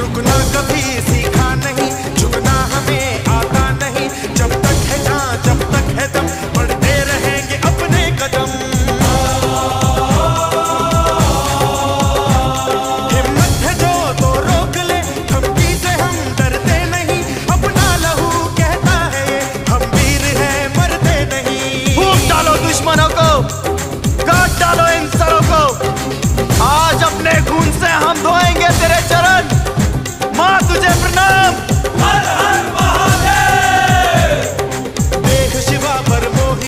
रुकना कभी